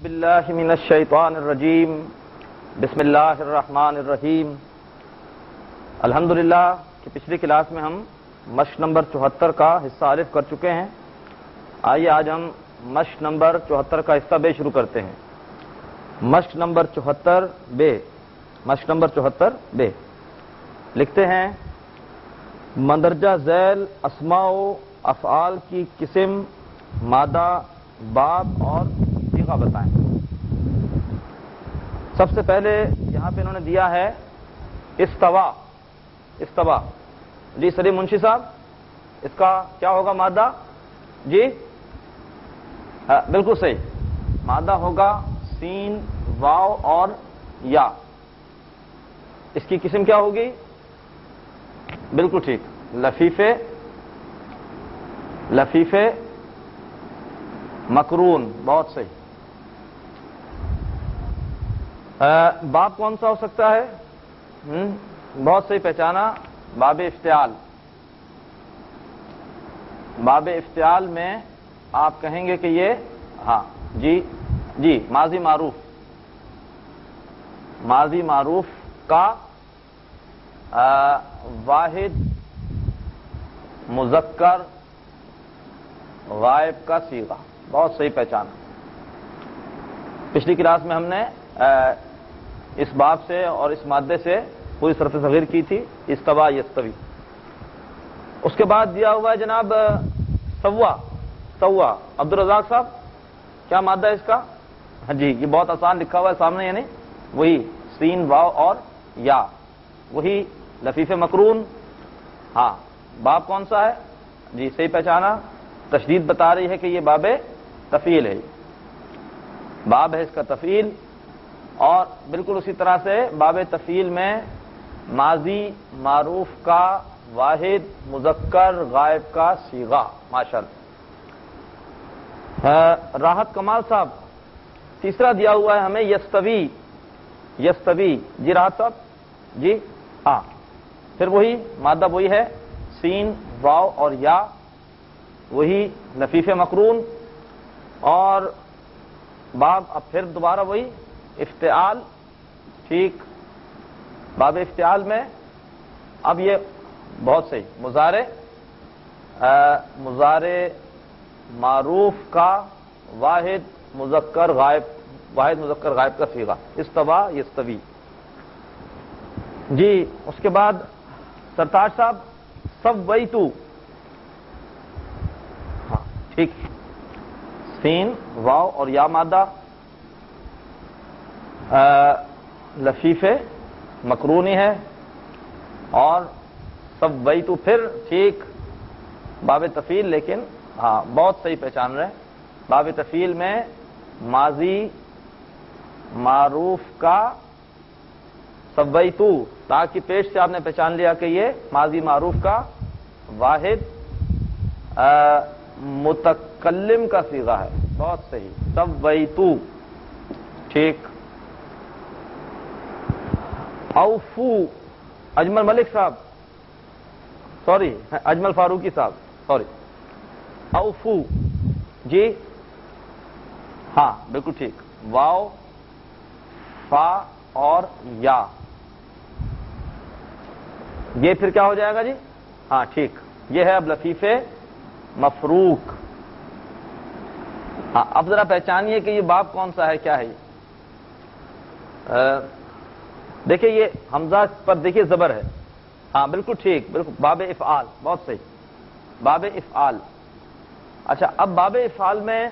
बिल्लाशैतानरजीम बिस्मिल्लाहिर्रहमानिर्रहीम अल्हम्दुलिल्लाह कि पिछली क्लास में हम मश नंबर चौहत्तर का हिस्सा आरिफ कर चुके हैं। आइए आज हम मश नंबर चौहत्तर का हिस्सा बे शुरू करते हैं। मश नंबर चौहत्तर बे मश नंबर चौहत्तर बे। लिखते हैं, मंदरजा झैल असमाओ अफ़ाल की किस्म, मादा बाब और सीगा बताएँ। सबसे पहले यहाँ पे इन्होंने दिया है इस्तवा इस्तवा। जी सलीम मुंशी साहब इसका क्या होगा मादा? जी? हाँ, बिल्कुल सही। मादा होगा सीन वाव और या। इसकी किस्म क्या होगी? बिल्कुल ठीक। लफीफे लफीफे मकरून बहुत सही। बाब कौन सा हो सकता है? हम्म बहुत सही पहचाना बाब इफ्तियाल बाब इफ्तियाल में आप कहेंगे कि ये हाँ जी जी माजी मारूफ। माजी मारूफ का आ, वाहिद मुजक्कर गायब का सीगा। बहुत सही पहचान। पिछली क्लास में हमने आ, इस बाब से और इस मादे से पूरी सरफ सगीर की थी इस्तवा यस्तवी। उसके बाद दिया हुआ है जनाब सवा सवा अब्दुल रजाक साहब, क्या मादा है इसका? हाँ जी, ये बहुत आसान लिखा हुआ है सामने, यानी वही सीन, वाव और या। वही लफीफ मकरून। हाँ बाब कौन सा है? जी, सही पहचाना। तशदीद बता रही है कि ये बाब तफील है। बाब है इसका तफील। और बिल्कुल उसी तरह से बाब तफील में माजी मारूफ का, वाहिद, मुजक्कर, गायब का सीगा माशा राहत कमाल साहब, तीसरा दिया हुआ है हमें यस्तवी यस्तवी। जी राहत साहब? जी? हाँ फिर वही मादा वही है, सीन, वाव और या, वही लफीफ मकरून। और बाब, अब फिर दोबारा वही इफ्तियाल, ठीक। बाब इफ्तियाल में, अब ये बहुत सही, मुजारे मुजारे मारूफ का वाहिद मुजक्कर गायब, वाहिद मुजक्कर गायब का सीगा, इस्तवा यस्तवी। जी, उसके बाद सरताज साहब सब वही तू हाँ ठीक। सीन, वाव और या मादा। लफीफे, मकरूनी है, और सब वही तो फिर ठीक बाब तफील, लेकिन हाँ बहुत सही पहचान रहे बाब तफील में माजी मारूफ का सवई तू, ताकि पेश से आपने पहचान लिया कि ये माजी मारूफ का वाहिद मुतकल्लिम का सीगा है। बहुत सही, सब वही तू, ठीक। औफू, अजमल मलिक साहब। सॉरी अजमल फारूकी साहब। सॉरी औफू। जी? हाँ बिल्कुल ठीक। वाओ, फा और या। ये फिर क्या हो जाएगा जी? हाँ ठीक। ये है अब लफीफे मफरूक। हाँ अब जरा पहचानिए कि ये बाप कौन सा है, क्या है देखिए ये हमजा पर देखिए जबर है। हाँ बिल्कुल ठीक बिल्कुल। बाब इफ़ाल बहुत सही। बाब इफ़ाल अच्छा अब बाब इफ़ाल में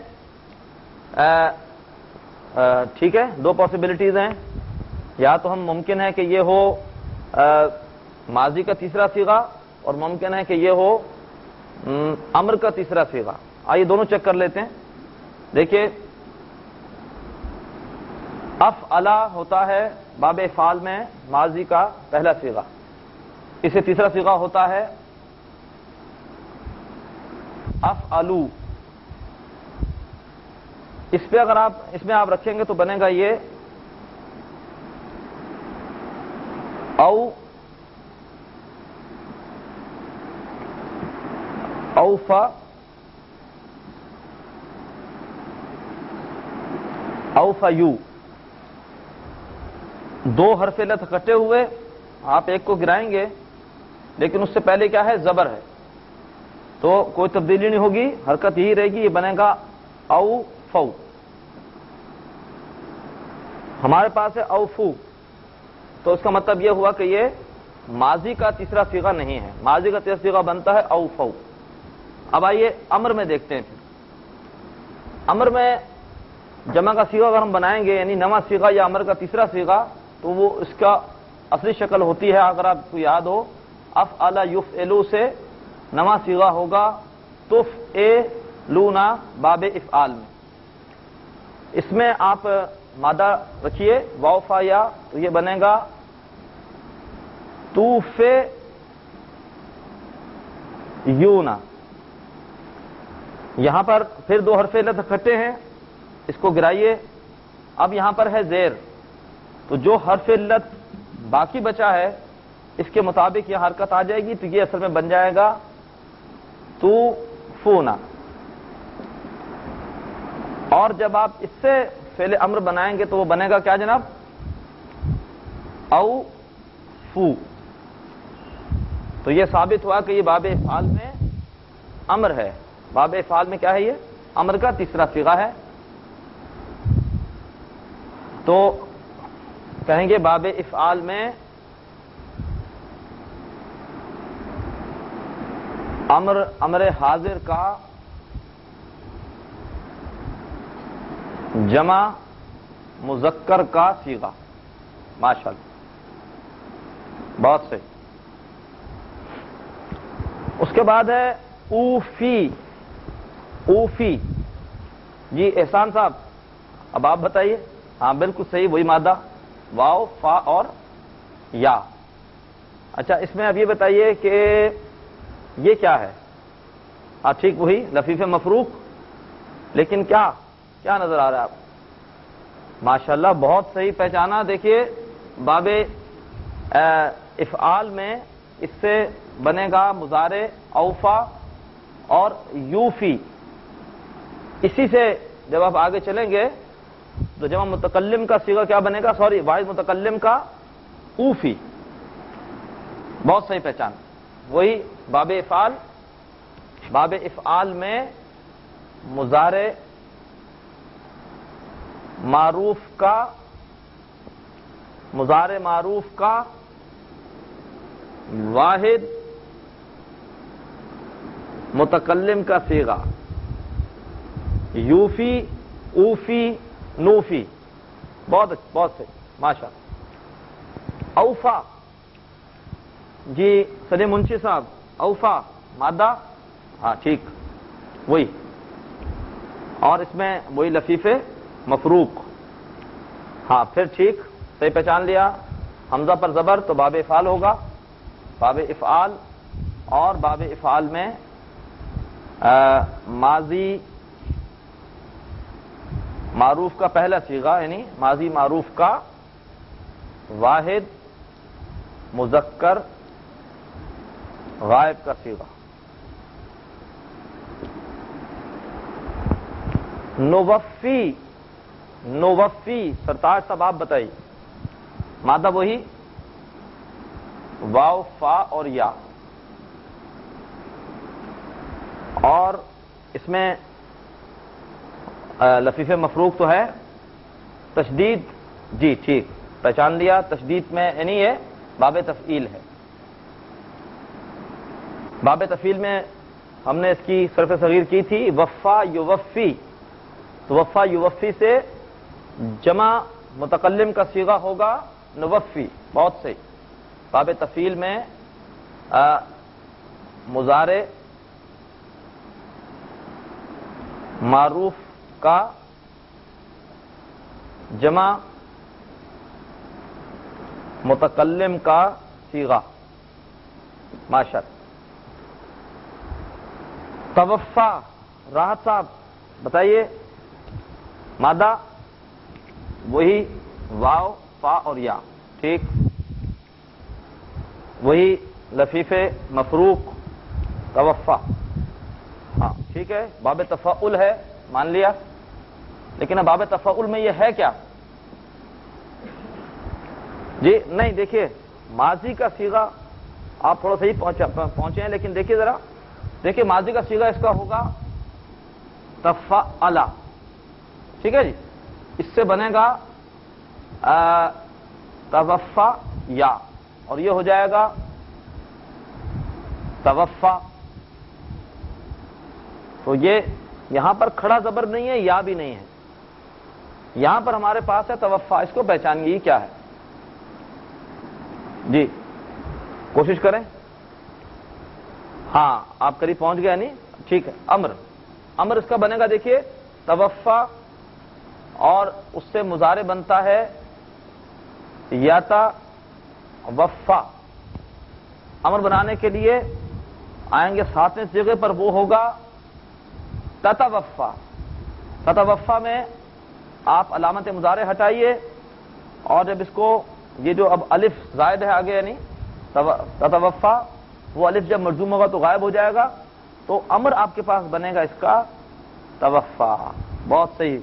ठीक है दो पॉसिबिलिटीज हैं। या तो हम मुमकिन है कि ये हो आ, माजी का तीसरा सीगा और मुमकिन है कि ये हो अम्र का तीसरा सीगा। आइए दोनों चेक कर लेते हैं। देखिए अफ अला होता है बाब फाल में माजी का पहला सीगा। इसे तीसरा सीगा होता है अफ अलू इस पे अगर आप इसमें आप रखेंगे तो बनेगा ये, औ, औफा औफयू दो हरफ लत इकट्ठे हुए आप एक को गिराएँगे, लेकिन उससे पहले क्या है? जबर है। तो कोई तब्दीली नहीं होगी, हरकत यही रहेगी, ये बनेगा औ फऊ हमारे पास है औफू तो उसका मतलब यह हुआ कि ये माजी का तीसरा सीगा नहीं है। माजी का तीसरा सीगा बनता है औ औफऊ अब आइए अमर में देखते हैं फिर। अमर में जमा का सीगा अगर हम बनाएँगे, यानी नवा सीगा या अमर का तीसरा सीगा तो वो इसका असली शक्ल होती है, अगर आपको याद हो अफ अला युफ एलू से नवा सीगा होगा तुफ ए लूना बाब इफ़ाल में। इसमें आप मादा रखिए वाउफा या तो ये बनेगा, तूफे यूना। यहाँ पर फिर दो हरफे लत इकट्ठे हैं, इसको गिराइए। अब यहाँ पर है जेर। तो जो हरफ लत बाकी बचा है, इसके मुताबिक यह हरकत आ जाएगी तो ये असल में बन जाएगा तू फूना और जब आप इससे फेले अम्र बनाएँगे तो वो बनेगा क्या जनाब? औ फू। तो ये साबित हुआ कि ये बाब फाल में अमर है। बाब फाल में क्या है ये? अमर का तीसरा सिगा है। तो कहेंगे बाब इफ़ाल में, अमर अमर हाजिर का जमा मुजक्कर का सीगा। माशा बहुत सही। उसके बाद है ऊफी ऊफी। जी, एहसान साहब, अब आप बताइए। हाँ बिल्कुल सही, वही मादा। वाओ, फा और या। अच्छा इसमें अब ये बताइए कि ये क्या है? आप ठीक वही, लफीफ मफरूक। लेकिन क्या क्या नज़र आ रहा है आप? माशाल्लाह, बहुत सही पहचाना। देखिए, बाबे इफ़ाल में इससे बनेगा मुजारे औफा और यूफी। इसी से जब आप आगे चलेंगे तो जब मुतकलम का सीगा क्या बनेगा? सॉरी वाहिद मुतकलम का ऊफी। बहुत सही पहचान। वही बाब इफ़ाल बाब इफ़ाल में मुजारे मारूफ का, मुजार मारूफ का वाहिद मुतकलम का सीगा। यूफी, ऊफी नूफी। बहुत बहुत सही। माशा। औफा। जी सदे मुंशी साहब। औफा। मादा। हाँ ठीक। वही। और इसमें वही लफीफे मफरूक। हाँ फिर ठीक। सही पहचान लिया। हमजा पर जबर तो बाब इफ़ाल होगा। बाब इफ़ाल। और बाब इफ़ाल में आ, माजी मारूफ का पहला सीगा, यानी माजी मारूफ का वाहिद मुजक्कर गायब का सीगा। नोवफ़ी नोवफ़ी, सरताज साहब, आप बताइए। मादा वही वाव फा और या। और इसमें लफीफ मफरूक तो है। तशदीद, जी, ठीक। पहचान लिया तशदीद में यानी ये बाब तफ़ील है। बाब तफ़ील में हमने इसकी सरफ सगीर की थी वफ़ा युवफ़ी तो वफ़ा युवफ़ी से जमा मुतकलम का सीगा होगा नवफ़ी बहुत सही। बाब तफ़ील में मुजारे, मारूफ का जमा मुतकलम का सीगा माशा तवफ़ा राहत साहब, बताइए, मादा, वही वाव, फा और या, ठीक? वही लफीफे, मफरूक तवफ़ा हाँ ठीक है, बाब तफ़ाउल है। मान लिया? लेकिन अब बाब तफाउल में यह है क्या? जी, नहीं, देखिए, माजी का सीगा आप थोड़ा सही पहुँचे हैं, लेकिन देखिए जरा। देखिए, माजी का सीगा इसका होगा तफा अला ठीक है जी? इससे बनेगा तवफ़ा या और ये हो जाएगा तवफ़ा तो ये यहाँ पर खड़ा जबर नहीं है, या भी नहीं है। यहाँ पर हमारे पास है तवफ़ा, इसको पहचानिए क्या है? जी, कोशिश करें। हाँ, आप करीब पहुँच गए नहीं ठीक है, अम्र। अम्र इसका बनेगा, देखिए, तवफ़ा, और उससे मुजारे बनता है याता वफ़ा। अमर बनाने के लिए आएँगे सातवें जगह पर, वो होगा ततावफ़ा। ततावफ़ा में आप अलामत मुजारे हटाइए और जब इसको, ये जो अब अलिफ जायद है आगे यानी ततावफ़ा, वो अलिफ जब मरजूम होगा तो गायब हो जाएगा। तो अमर आपके पास बनेगा इसका तवफ़ा। बहुत सही।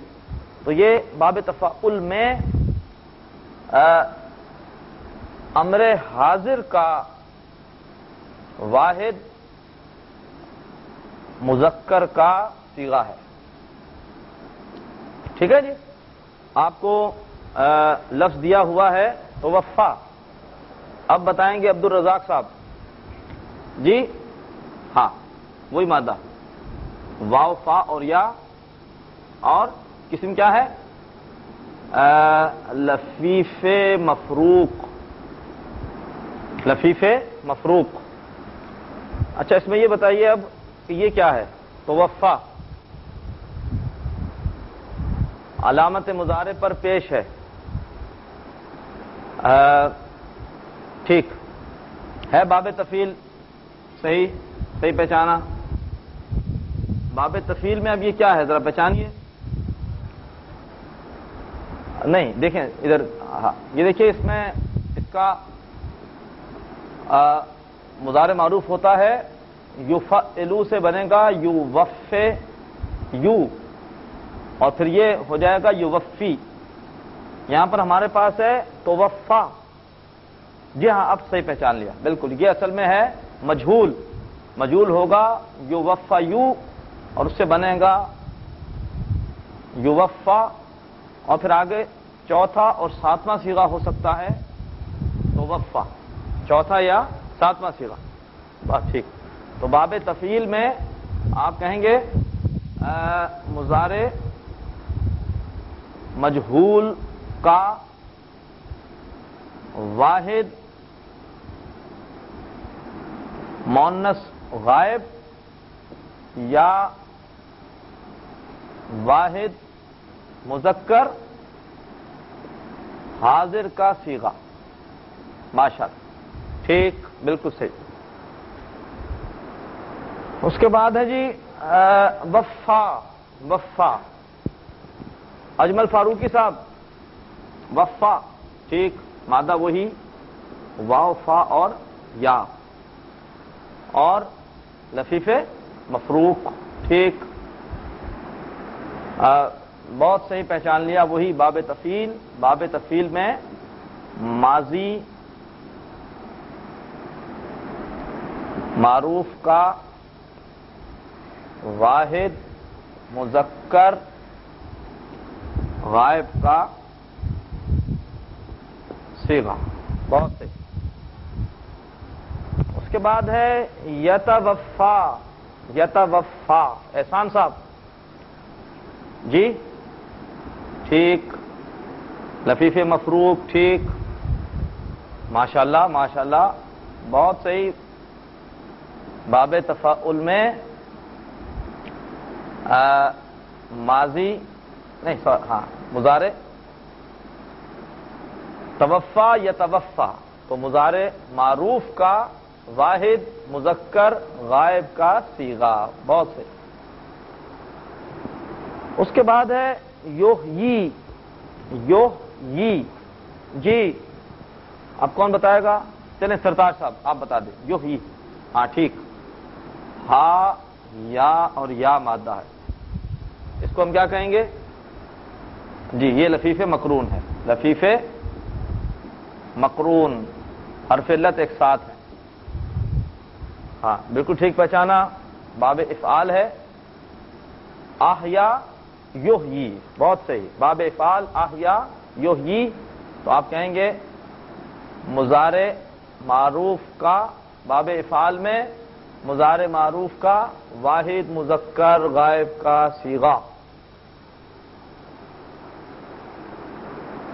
तो ये बाब तफ़ाउल में अमर हाजिर का वाहिद, मुजक्कर का सीगा है। ठीक है जी? आपको लफ्ज दिया हुआ है तो वफ़ा अब बताएँगे अब्दुल रजाक साहब। जी? हाँ वही मादा। वाफा और या। और किस्म क्या है? लफीफे मफरूक। लफीफे मफरूक। अच्छा इसमें ये बताइए अब ये क्या है? तो वफ़ा अलामत मुजारे पर पेश है। ठीक। है बाब तफील सही? सही पहचाना? बाब तफील में अब ये क्या है? जरा पहचानिए। नहीं, देखें, इधर हाँ ये देखिए, इसमें इसका मुजार मारूफ होता है। यू फलू से बनेगा यू वफ़े यू। और फिर ये हो जाएगा युवफ़ी। यहाँ पर हमारे पास है तो वफ़ा जी हाँ अब सही पहचान लिया। बिल्कुल, ये असल में है मजहूल। मजहूल होगा युवफ़ा यू और उससे बनेगा युवफ़ा। और फिर आगे चौथा और सातवां सीगा हो सकता है तो वफ़ा चौथा या सातवां सीगा। बस ठीक। तो बाब तफील में आप कहेंगे मुजारे मजहूल का वाहिद मोनस गायब या वाहिद, मुजक्कर हाजिर का सीगा। माशा ठीक, बिल्कुल सही। उसके बाद है जी वफ़ा वफ़ा। अजमल फारूकी साहब वफ़ा ठीक, मादा वही वाफा और या। और लफीफे मफरूक, ठीक। बहुत सही पहचान लिया वही बाब तफील। बाब तफील में माजी मारूफ का वाहिद, मुजक्कर गायब का सेवा बहुत सही। उसके बाद है यतवफ़ा यतवफ़ा। एहसान साहब। जी? ठीक। लफीफ मफरूक ठीक। माशाल्लाह माशाल्लाह। बहुत सही। बाब तफ़ाउल में आ, माजी नहीं हाँ मुजारे। तवफ़ा या तवफ़ा तो मुजारे मारूफ का, वाहिद, मुजक्कर, गायब का सीगा, बहुत से। उसके बाद है योह यी योह यी जी, अब कौन बताएगा? चलें सरताज साहब, आप बता दें। यी हाँ ठीक। हा, या और या मादा है। इसको हम क्या कहेंगे? जी, ये लफीफे मकरून है। लफीफे मकरून हरफिल्लत एक साथ है। हाँ बिल्कुल ठीक पहचाना, बाब इफ़ाल है। आहया योह बहुत सही। बाब इफ़ाल, आहया योह तो आप कहेंगे, मुजारे मारूफ का, बाब इफ़ाल में मुजार मारूफ का, वाहिद मुजक्कर गायब का सीगा।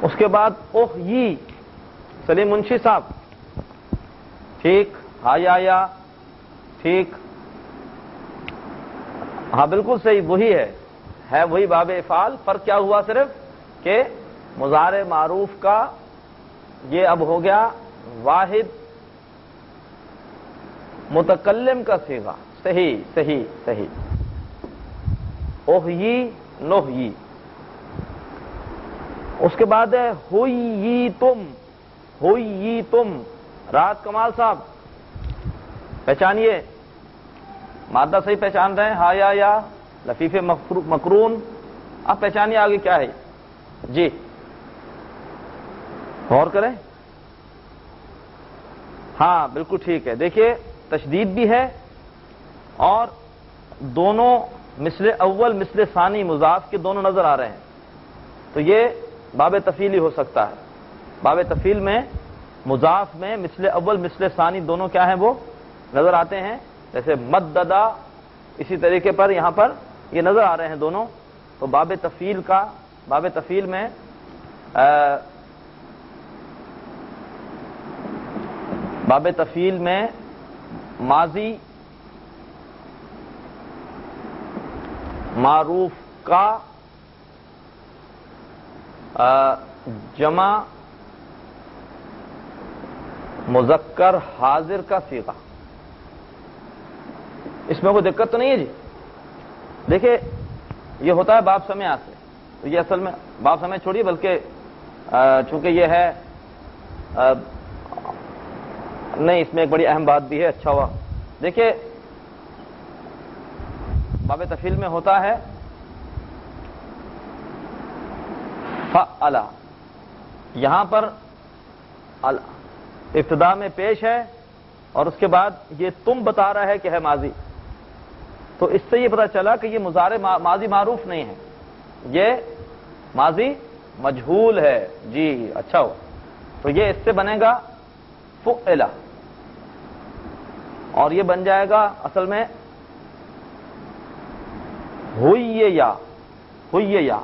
उसके बाद, ओह यी, सलीम मुंशी साहब। ठीक हाया या ठीक। हाँ बिल्कुल सही, वही है। है वही बाब इफ़ाल पर क्या हुआ सिर्फ़? के मुजार मारूफ का ये अब हो गया वाहिद मुतकलम का सीगा। सही सही सही। ओहयी नोहयी उसके बाद है, हुई तुम हुई तुम। रात कमाल साहब, पहचानिए। मादा सही पहचान रहे हैं, हा, या या लफीफे मकरून। आप पहचानिए आगे क्या है। जी। गौर करें। हाँ बिल्कुल ठीक है। देखिए, तशदीद भी है और दोनों मिसले अव्वल, मिसले सानी, मुजाफ के दोनों नज़र आ रहे हैं। तो ये बाब तफील ही हो सकता है। बाब तफील में मुजाफ में मिसले अव्वल मिसले सानी दोनों क्या हैं वो? नज़र आते हैं। जैसे मददा इसी तरीके पर यहाँ पर ये नज़र आ रहे हैं दोनों। तो बाब तफील का बाब तफील में आ, बाब तफील में माजी मारूफ का जमा मुजक्कर हाजिर का सीगा। इसमें कोई दिक्कत तो नहीं है जी? देखिए ये होता है बाप समय से तो ये असल में बाप समय छोड़िए बल्कि चूँकि ये है आ, नहीं इसमें एक बड़ी अहम बात भी है अच्छा हुआ। देखिए बाब तफील में होता है अला यहाँ पर इब्तदा में पेश है और उसके बाद ये तुम बता रहा है कि है माजी। तो इससे ये पता चला कि ये मुजारे मा, माजी मारूफ नहीं है। ये माजी मजहूल है। जी अच्छा हो तो ये इससे बनेगा फुला और ये बन जाएगा असल में हुई या हुई या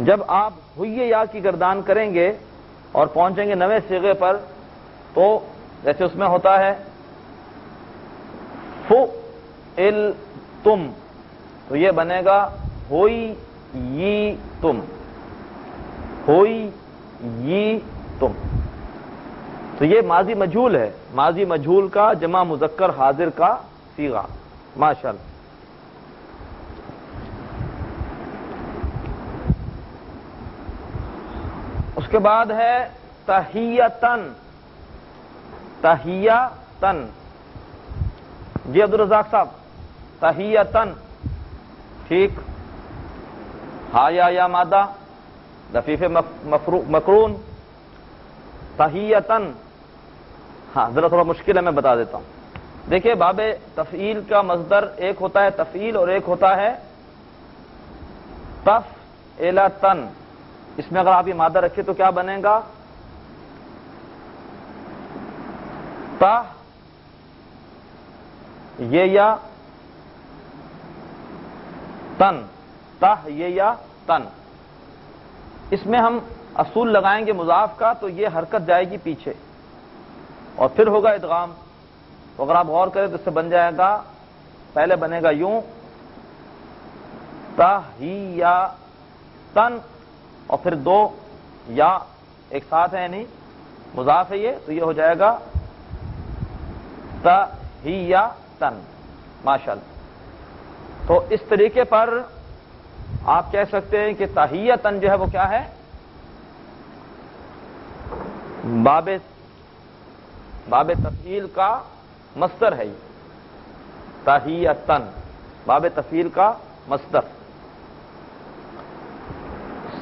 जब आप हुई या की गर्दान करेंगे और पहुँचेंगे नवे सिगे पर तो जैसे उसमें होता है फु इल तुम तो ये बनेगा होई यी तुम होई यी तुम तो ये माजी मजहूल है, माजी मजहूल का, जमा मुजक्कर हाजिर का सीगा माशा उसके बाद है तहियतन। तहियतन। जी अब्दुल रजाक साहब, तहियतन। ठीक। हाया या मादा, लफीफे मकरून। तहियतन। हाँ जरा थोड़ा मुश्किल है, मैं बता देता हूँ। देखिए, बाब तफील का मजदर एक होता है तफील और एक होता है तफ, एला, तन। इसमें अगर आप ये मादा रखे तो क्या बनेगा? तह ये या तन तह ये या तन। इसमें हम असूल लगाएँगे मुजाफ का तो ये हरकत जाएगी पीछे। और फिर होगा इदगाम। तो अगर आप गौर करें तो इससे बन जाएगा, पहले बनेगा यूँ या, तन। और फिर दो या एक साथ है, यानी मुजाफ है ये तो ये हो जाएगा ही या तन माशा तो इस तरीके पर आप कह सकते हैं कि ताहिया तन जो है वो क्या है? बाब बाब तफील का मस्तर है ये। तहिया तन, बाब तफील का मस्तर।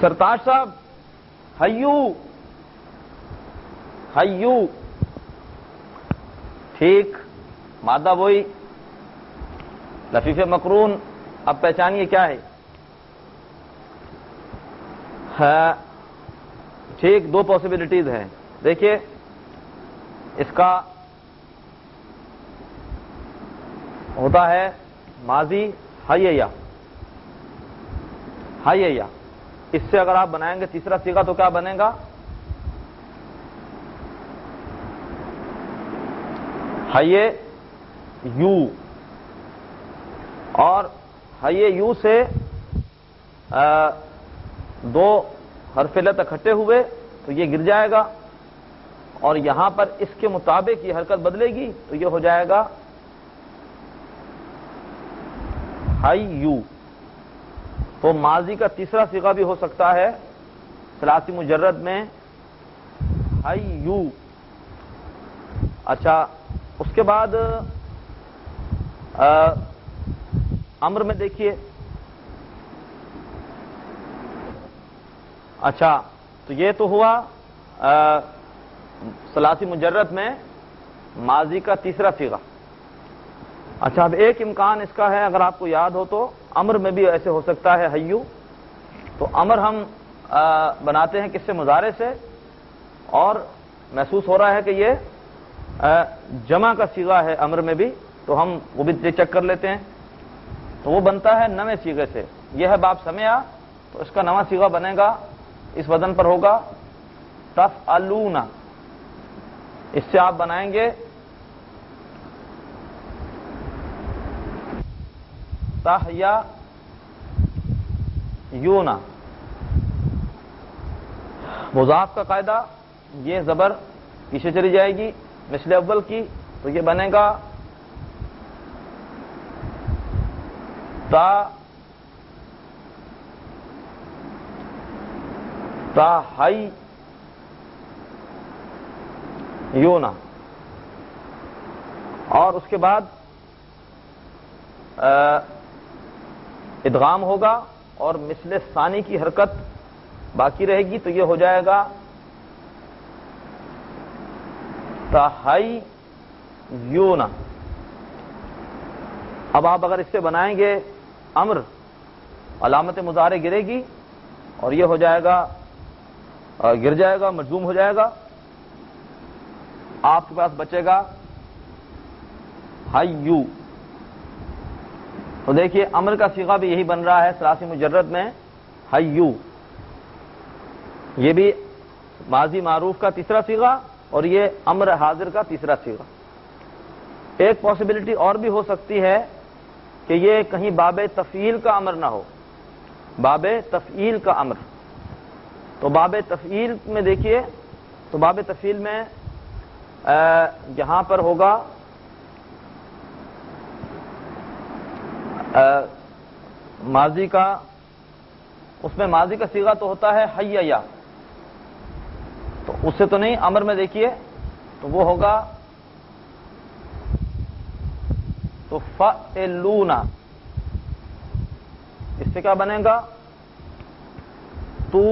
सरताज साहब हयू हयू ठीक मादा बोई लफीफ मकरून, अब पहचानिए क्या है? ठीक, दो पॉसिबिलिटीज हैं। देखिए, इसका होता है माजी हय्या हय्या इससे अगर आप बनाएँगे तीसरा सीगा तो क्या बनेगा? हये यू। और हये यू से आ, दो हरफिलत इकट्ठे हुए तो ये गिर जाएगा। और यहाँ पर इसके मुताबिक ये हरकत बदलेगी तो ये हो जाएगा हाई यू। तो माजी का तीसरा सिगा भी हो सकता है। सलासी मुजर्रद में हाई यू अच्छा उसके बाद अम्र में देखिए। अच्छा तो ये तो हुआ आ, सलासी मुजर्रद में माजी का तीसरा सीगा। अच्छा अब एक इम्कान इसका है अगर आपको याद हो तो। अमर में भी ऐसे हो सकता है हयू तो अमर हम आ, बनाते हैं किससे? मुजारे से। और महसूस हो रहा है कि ये आ, जमा का सीगा है अमर में भी। तो हम वो भी चेक कर लेते हैं। तो वो बनता है नवे सीगे से। यह है बाप समया। तो इसका नवा सीगा बनेगा। इस वज़न पर होगा। तफ अलूना इससे आप बनाएँगे। तहया यूना मुजाफ का कायदा ये जबर पीछे चली जाएगी मिसले अव्वल की तो ये बनेगा ता ताहाई योना और उसके बाद इदगाम होगा और मिसले सानी की हरकत बाकी रहेगी तो यह हो जाएगा ताहाई योना। अब आप अगर इससे बनाएँगे अम्र, अलामत मुजारे गिरेगी और यह हो जाएगा गिर जाएगा मजूम हो जाएगा। आपके पास बचेगा हाई यू तो देखिए अमर का सीगा भी यही बन रहा है सरासी मुजर्रद में हाई यू ये भी माजी मारूफ का तीसरा सीगा और ये अमर हाजिर का तीसरा सीगा। एक पॉसिबिलिटी और भी हो सकती है कि ये कहीं बाब तफील का अमर ना हो। बाबे तफील का अमर। तो बाब तफील में देखिए तो बाब तफील में यहाँ पर होगा माजी का, उसमें माजी का सीगा तो होता है हय्या तो उससे तो नहीं, अमर में देखिए तो वो होगा तो फलूना। इससे क्या बनेगा? तू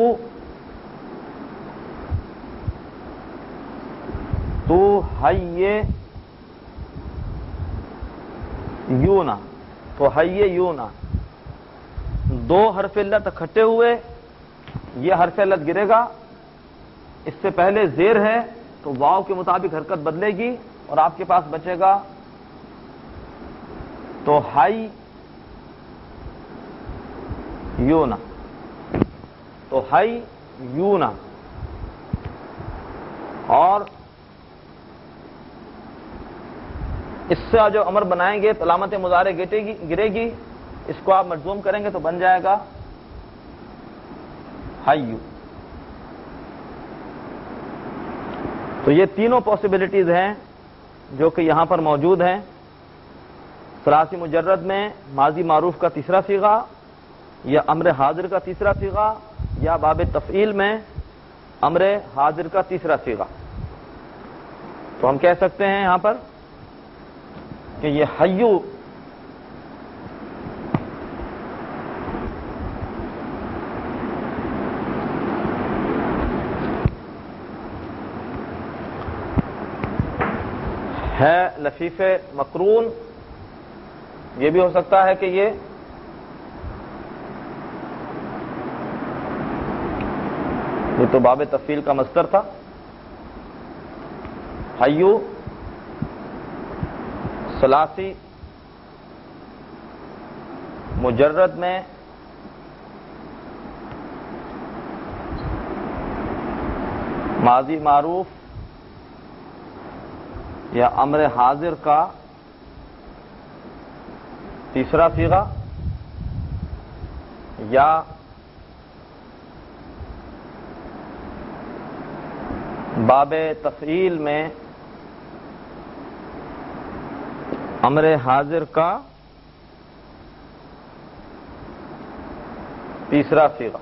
तो हये यूना। तो हये यूना दो हरफिल्लत इकट्ठे हुए, ये हरफिल्लत गिरेगा। इससे पहले जेर है तो वाव के मुताबिक हरकत बदलेगी और आपके पास बचेगा। तो हाई यूना तो हाई यूना और इससे जो अमर बनाएँगे तो अलामत मुजारे गिरेगी गिरेगी, इसको आप मजूम करेंगे तो बन जाएगा। हायू तो ये तीनों पॉसिबिलिटीज हैं जो कि यहाँ पर मौजूद हैं। सरासी मुजर्रद में माजी मारूफ का तीसरा सीगा, या अमर हाजिर का तीसरा सीगा, या बाब तफील में अमर हाजिर का तीसरा सीगा। तो हम कह सकते हैं यहाँ पर कि ये हय्यू है लफीफ मकरून। ये भी हो सकता है कि ये ये तो बाब तफील का मस्तर था। हयू सलासी मुजर्रद में माजी मारूफ या अमर हाजिर का तीसरा सीगा या बाब तफील में अमर हाजिर का तीसरा सीगा।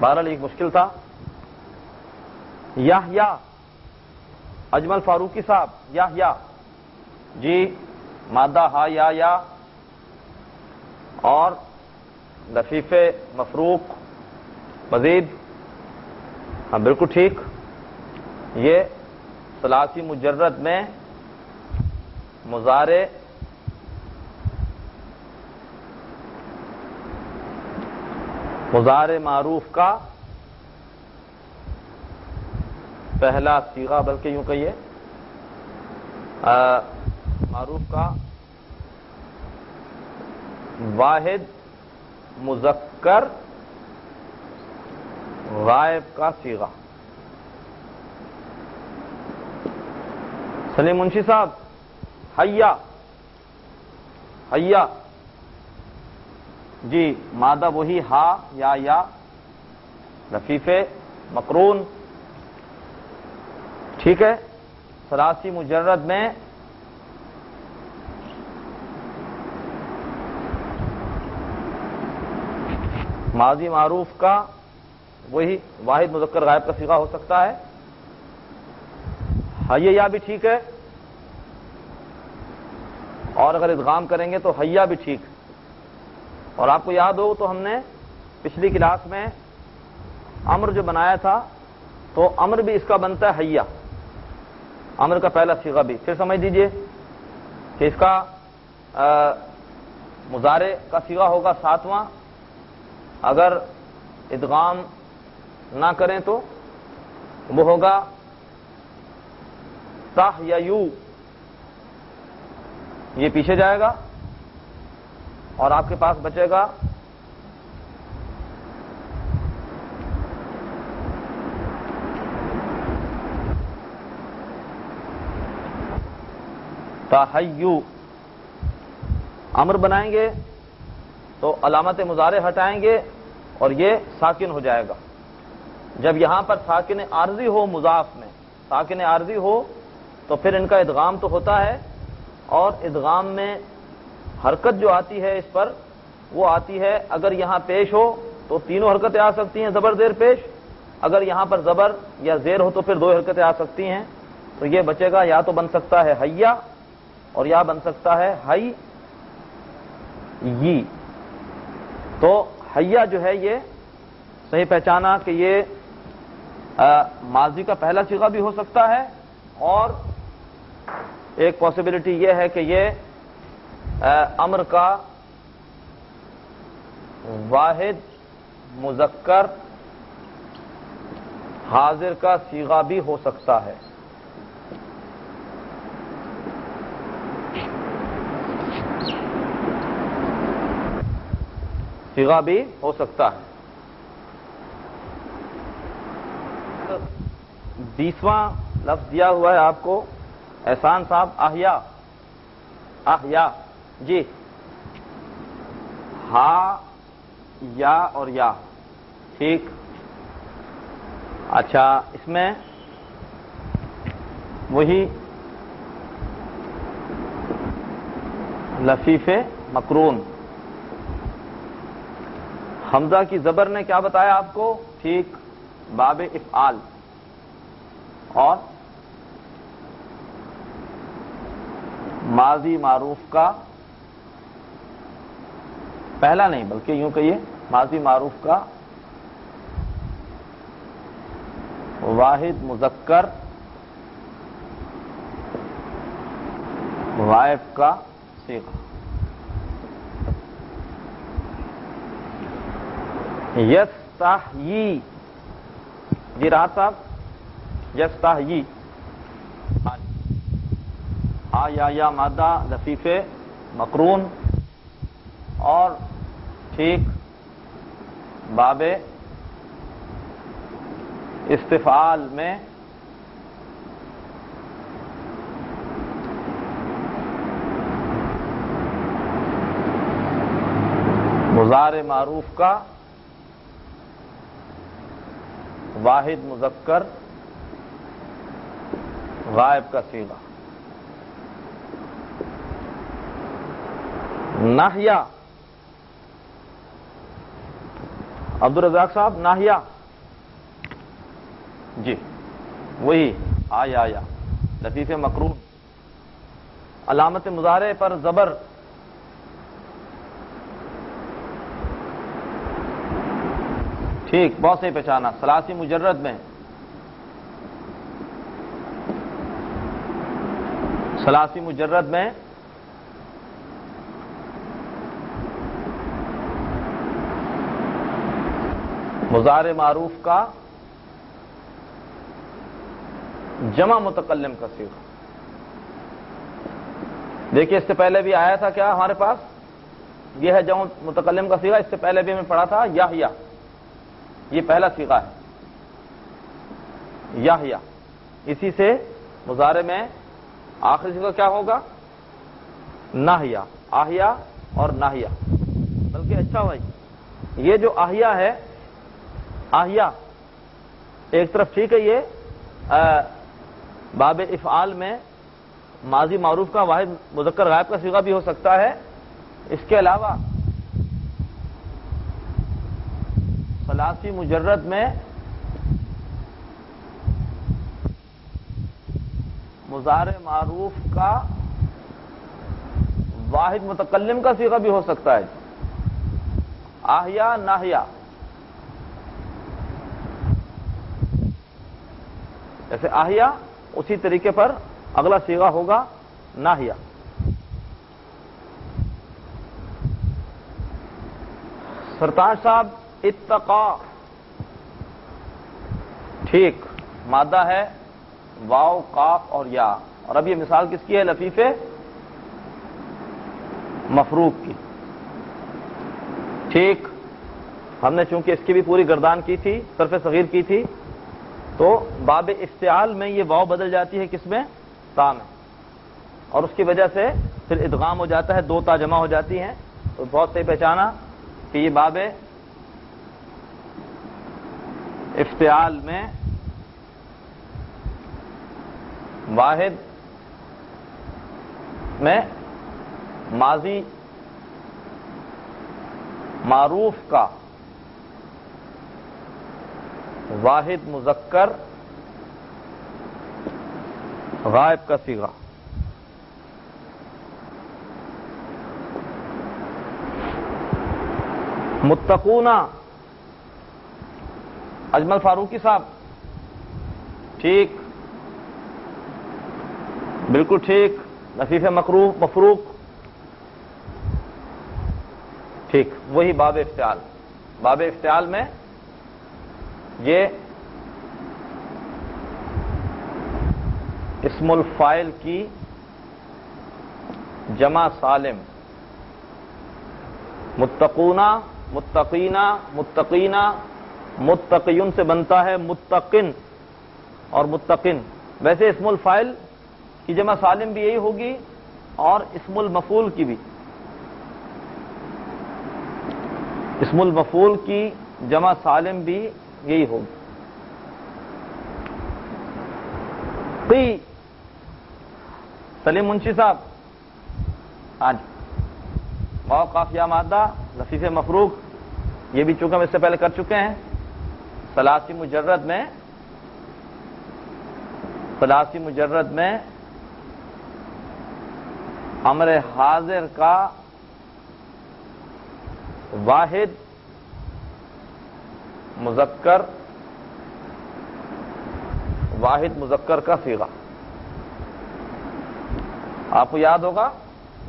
बहरहाल एक मुश्किल था। याह या अजमल फारूकी साहब याह या जी, मादा हा या या। और लफीफे मफरूक, मजीद। हाँ बिल्कुल ठीक। ये सलासी मुजर्रद में मुजारे मुजार मारूफ का पहला सीगा, बल्कि यूँ कहिए मारूफ का वाहिद मुजक्कर गायब का सीगा। सलीम मुंशी साहब हैया। हैया। जी, मादा वही हा, या या। लफीफे, मकरून। ठीक है? सरासी मुजर्रद में माजी मारूफ का वही वाहिद मुजक्कर गायब का सीगा हो सकता है। हय या भी ठीक है? और अगर इदगाम करेंगे तो हैया भी ठीक। और आपको याद हो तो हमने पिछली क्लास में अम्र जो बनाया था तो अम्र भी इसका बनता है हैया। अम्र का पहला सीगा भी। फिर समझ दीजिए कि इसका मुजारे का सीगा होगा सातवां। अगर इदगाम ना करें तो वो होगा ताह या यू ये पीछे जाएगा और आपके पास बचेगा ताहयू अमर बनाएँगे तो अलामत मुजारे हटाएँगे और ये साकिन हो जाएगा। जब यहाँ पर साकिन आर्जी हो मुजाफ में साकिन आर्जी हो तो फिर इनका इदगाम तो होता है और इदगाम में हरकत जो आती है इस पर वो आती है अगर यहाँ पेश हो तो तीनों हरकतें आ सकती हैं जबर देर पेश। अगर यहाँ पर जबर या जेर हो तो फिर दो हरकतें आ सकती हैं। तो ये बचेगा या तो बन सकता है हैया और या बन सकता है हई यी। तो हैया जो है ये सही पहचाना कि ये आ, माजी का पहला सीगा भी हो सकता है और एक पॉसिबिलिटी यह है कि ये अमर का वाहिद, मुजक्कर, हाजिर का सीगा भी हो सकता है। सीगा भी हो सकता है। बीसवां लफ्ज दिया हुआ है आपको एहसान साहब, आहिया आहिया, जी। हा, या और या, ठीक। अच्छा इसमें वही लफीफे मकरून। हमजा की जबर ने क्या बताया आपको? ठीक, बाब इफ़ाल और माजी मारूफ का पहला नहीं, बल्कि यूँ कहिए, माजी मारूफ का वाहिद मुजक्कर गायब का सीगा। यस्ताही, जी राहत साहब यस यस्ताही या या मादा लफीफे मकरून और ठीक बाबे इस्तिफाल में मुजार मारूफ का वाहिद मुजक्कर गायब का सीगा नाहिया। अब्दुल रजाक साहब, नाहिया। जी, वही, आया आया। लतीफ़ मकरून। अलामत मुजारे पर जबर। ठीक, बहुत सही पहचाना। सलासी मुजर्रद में। सलासी मुजर्रद में मुजार मारूफ का जमा मुतकलम का सीखा देखिए, इससे पहले भी आया था क्या हमारे पास? यह है जमा मुतकलम का सीखा इससे पहले भी हमें पढ़ा था याह या ये पहला सीखा है। याह या इसी से मुजारे में आखिरी सीखा क्या होगा? नाहिया। आहिया और नाहिया। बल्कि अच्छा भाई, ये जो आहिया है आहिया एक तरफ़ ठीक है ये आ, बाब इफ़ाल में माजी मारूफ का वाहिद मुजक्कर गायब का सीगा भी हो सकता है। इसके अलावा सलासी मुजर्रद में मुजार मारूफ का वाहिद मुतकलम का सीगा भी हो सकता है। आहिया नाहिया। जैसे आहिया, उसी तरीके पर अगला सीगा होगा नाहिया। सरताज साहब इतका ठीक, मादा है, वाव, काफ और या। और अब ये मिसाल किसकी है लफीफे मफरूक की। ठीक, हमने चूँकि इसकी भी पूरी गर्दान की थी सरफ सगीर की थी तो बाब इफ्तियाल में ये वाव बदल जाती है किसमें ता में। और उसकी वजह से फिर इदगाम हो जाता है, दो ता जमा हो जाती हैं। तो बहुत सही पहचाना कि ये बाब इफ्तियाल में वाहिद में माजी मारूफ का वाहिद मुजक्कर, गायब का सीगा। मुत्तकूना, अजमल फारूकी साहब। ठीक। बिल्कुल ठीक। नफीफ मकरूफ मफरूक। ठीक, वही बाब इफ्तियाल। बाब इफ्तियाल में ये इसमुल फ़ाइल की जमा सालिम। मुत्तकूना, मुत्तकीना मुत्तकीना, मुत्तकीन से बनता है मुत्तकिन और मुत्तकिन। वैसे इसमुल फ़ाइल की जमा सालिम भी यही होगी और इसमुल मफूल की भी। इसमुल मफूल की जमा सालिम भी यही होगी। ती सलीम मुंशी साहब, आज वाव काफिया मादा, लफीफ मफरूक, ये भी चूँकि हम इससे पहले कर चुके हैं, सलासी मुजर्रद में, सलासी मुजर्रद में अमर हाजिर का वाहिद मुजक्कर, वाहिद मुजक्कर का सीगा। आपको याद होगा,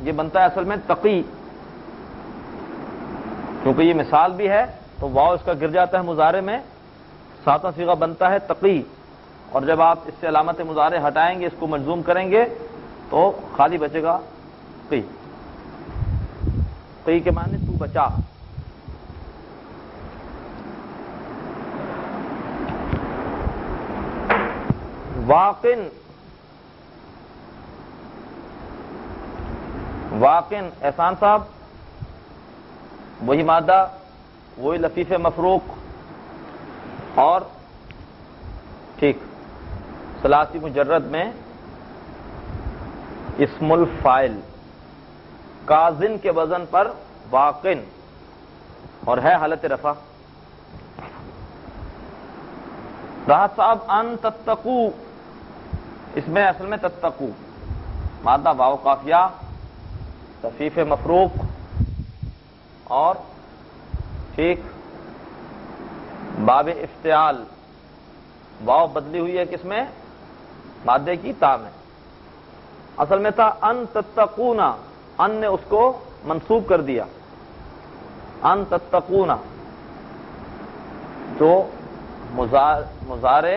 ये बनता है असल में तकी। क्योंकि ये मिसाल भी है तो वाव इसका गिर जाता है मुजारे में, सातवां सीगा बनता है तकी। और जब आप इससे अलामत मुजारे हटाएँगे, इसको मंजूम करेंगे तो खाली बचेगा कई कई के माने तू बचा। वाकिन वाकिन, एहसान साहब, वही मादा, वही लतीफ़ मफरूक, और ठीक, सलासी मुजर्रद में इसमुल फ़ाइल, काजिन के वज़न पर वाकिन, और है हालत रफा। राहत साहब, अन तत्तकू इसमें असल में तत्तकू मादा वाव काफिया तफीफ मफरूक और ठीक बाब इफ्तियाल। वाव बदली हुई है किसमें? मादे की ता में। असल में था अन तत्तकूना अन ने उसको मंसूब कर दिया। अन तत्तकूना जो मुजार, मुजारे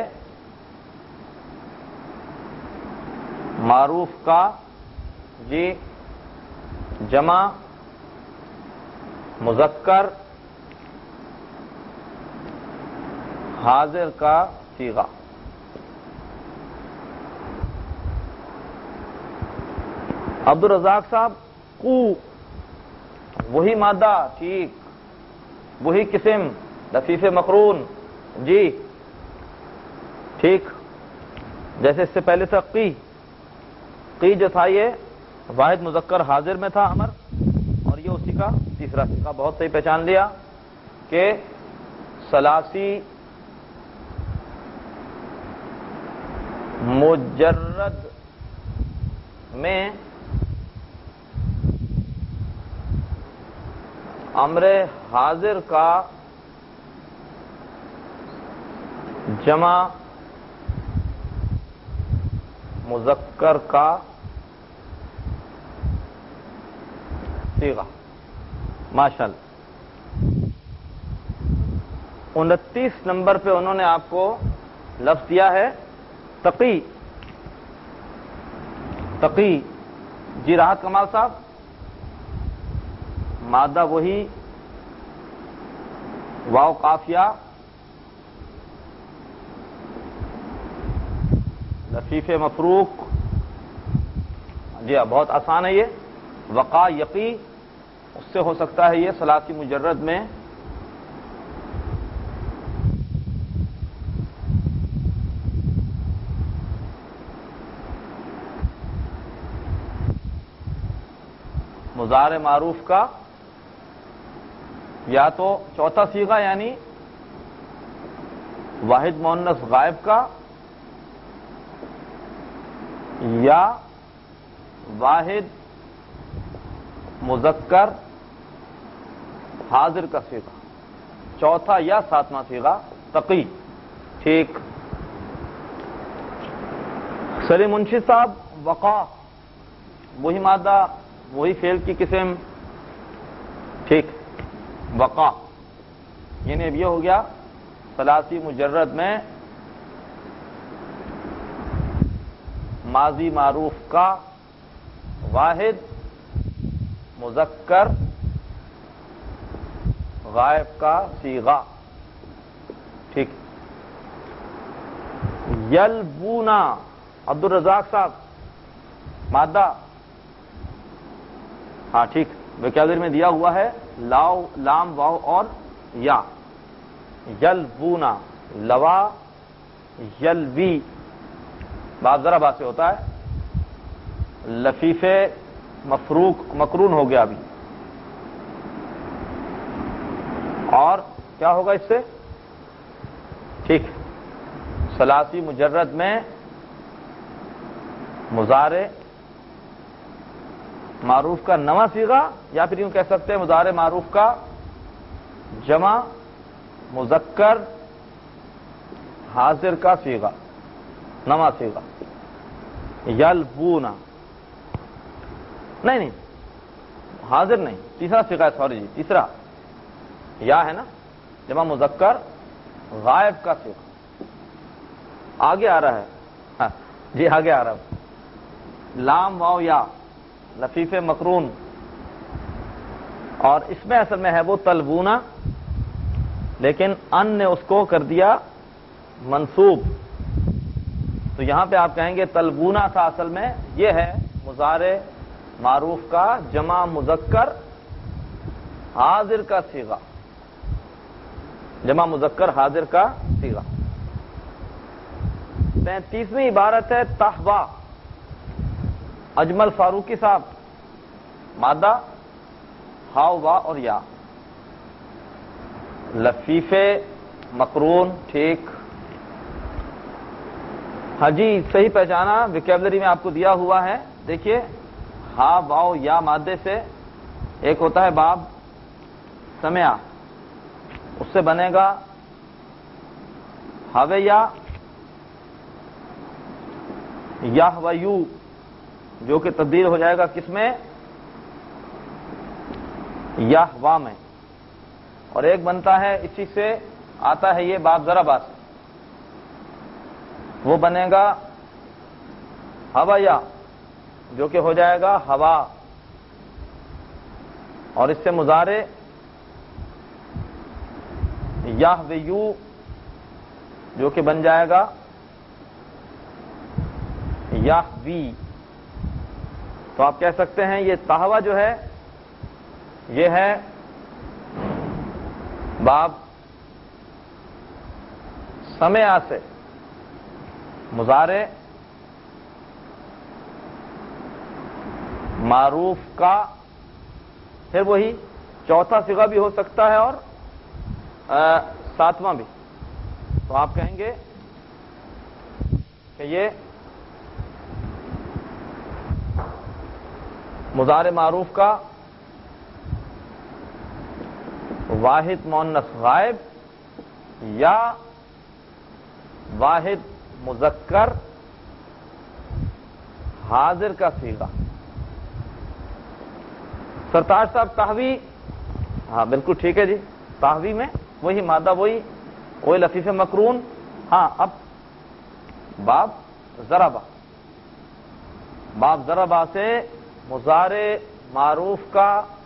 मारूफ का जी जमा, मुजक्कर, हाजिर का सीगा। अब्दुल रजाक साहब, कू, वही मादा, ठीक, वही किस्म लफीफ मकरून, जी, ठीक, जैसे इससे पहले था की। की जो था ये, वाहिद मुजक्कर हाजिर में था अमर, और ये उसी का तीसरा सीखा बहुत सही पहचान लिया कि सलासी मुजर्रद में अमर हाजिर का जमा मुजक्कर का सीगा माशल उनतीस नंबर पे उन्होंने आपको लफ्ज दिया है, तकी। तकी। जी राहत कमाल साहब। मादा वही, वाव काफिया। लफीफ मफरूक। जी हाँ बहुत आसान है ये। वक़ा यकी। उससे हो सकता है ये सलासी मुजरद में मुजार मारूफ का या तो चौथा सीगा, यानी वाहिद मोहनस गायब का, या वाहिद मुजक्कर हाजिर का सीगा चौथा या सातवां सीगा तकी। ठीक। सलीम मुंशी साहब, वक़ा। वही मादा, वही फेल की किस्म। ठीक। वक़ा। यानी अब यह हो गया, सलासी मुजर्रद में माजी मारूफ का, वाहिद, मुजक्कर गायब का सीगा। ठीक। यलबूना अब्दुल रजाक साहब, मादा। हाँ ठीक। वैक्यादिर में दिया हुआ है लाव लाम वाव और या। यलबूना, लवा, यलवी। बात जरा बात से होता है। लफीफे, मफरूक, मकरून हो गया अभी। और क्या होगा इससे? ठीक। सलासी मुजर्रद में मुजारे मारूफ का नवा सीगा, या फिर यूँ कह सकते हैं मुजारे मारूफ का जमा, मुजक्कर, हाजिर का सीगा, नवा सीगा। यलबूना। नहीं नहीं। हाजिर नहीं। तीसरा है, सॉरी जी, तीसरा। या है ना? जमा मुजक्कर गायब का सिका आगे आ रहा है। हाँ, जी आगे आ रहा है। लाम वाव या लफीफ मकरून। और इसमें असल में है वो तलबूना लेकिन अन ने उसको कर दिया मंसूब तो यहाँ पे आप कहेंगे तलबूना था असल में ये है मुजारे मारूफ का जमा मुजक्कर हाजिर का सीगा। जमा मुजक्कर हाजिर का सीगा। तैतीसवीं इबारत है तहवा। अजमल फारूकी साहब, मादा, हाव, वा और या। लफीफे, मकरून, ठीक। हाँ जी, सही पहचाना विकेबलरी में आपको दिया हुआ है। देखिए, हा वाओ या, मादे से एक होता है बाब, समया उससे बनेगा हवे या याह यू जो कि तब्दील हो जाएगा किसमें? याह वा में। और एक बनता है, इसी से आता है ये बाप जरा बात वो बनेगा हवाया, जो कि हो जाएगा हवा। और इससे मुजारे याह वेयू जो कि बन जाएगा याह वी तो आप कह सकते हैं, ये ताहवा जो है, ये है बाब समय से, मुजारे मारूफ का, फिर वही चौथा सिगा भी हो सकता है और सातवां भी। तो आप कहेंगे कि ये मुजार मारूफ का वाहिद मोन्नस गायब या वाहिद मुजक्कर हाजिर का सीगा सरताज साहब ताहवी हाँ बिल्कुल ठीक है जी। ताहवी में वही मादा, वही वही लफीफ मकरून। हाँ अब बाब जराबा। बाब जराबा से मुजारे मारूफ का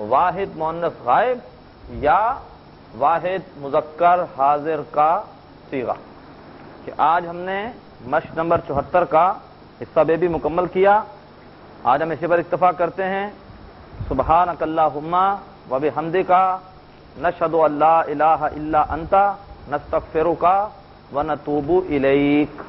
वाहिद मोनस गायब या वाहिद मुजक्कर हाजिर का सीगा। कि आज हमने मश नंबर चौहत्तर का हिस्सा बेबी मुकम्मल किया। आज हम इसी पर इतफा करते हैं। सुबहान अकल्ला हुम्मा वबी हमदे का नशद अल्लाह इला अंता नस्तगफिरुका व नतूबु इलैक।